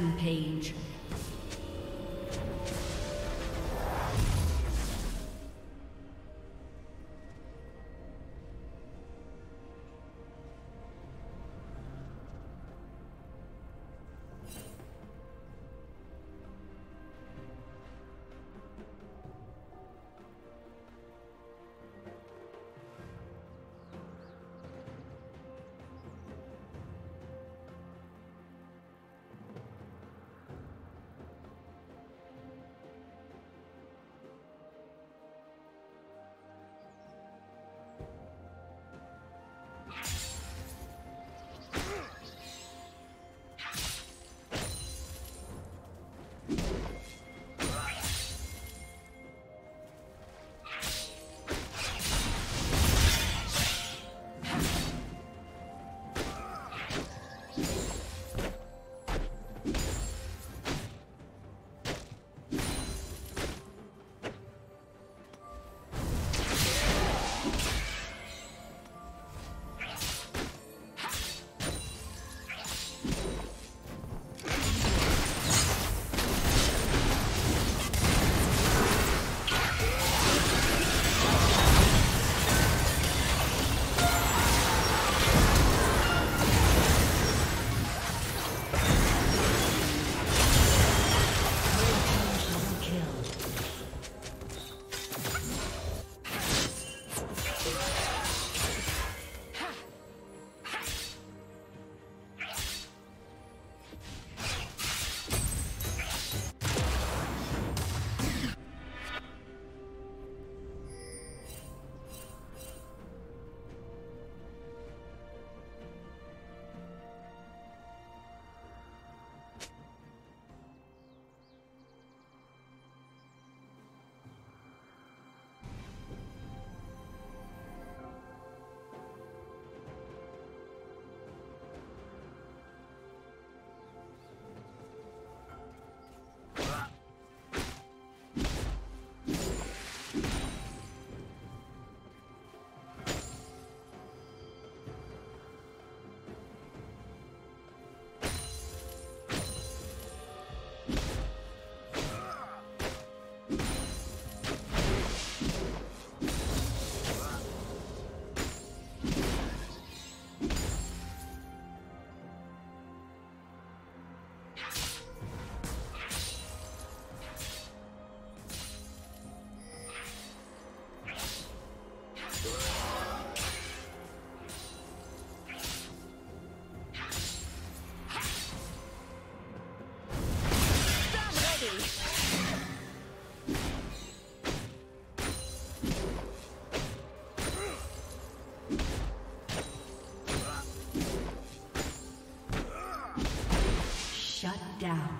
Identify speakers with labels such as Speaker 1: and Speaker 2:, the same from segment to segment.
Speaker 1: Rampage. Slain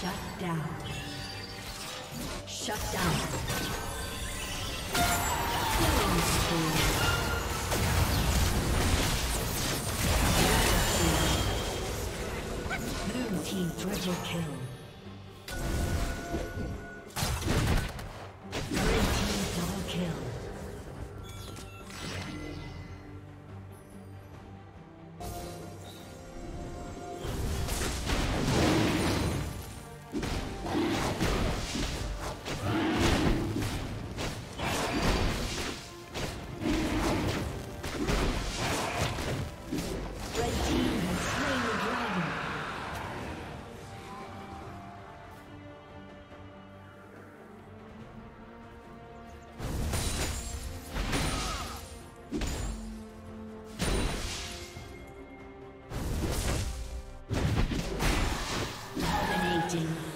Speaker 1: Shut down. Shut down. Killing spree. Blue team triple kill. Amen.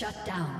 Speaker 1: Shut down.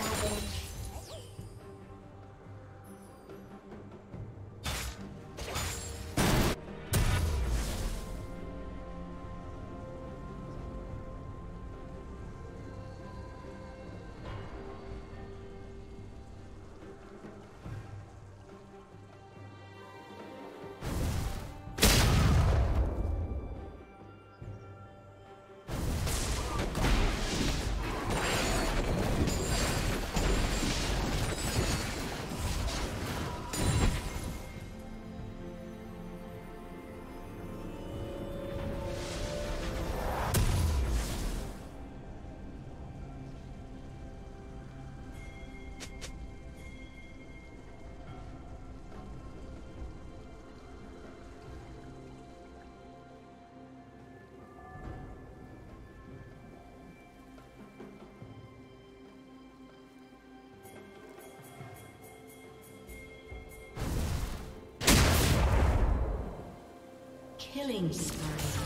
Speaker 1: double Killing spree.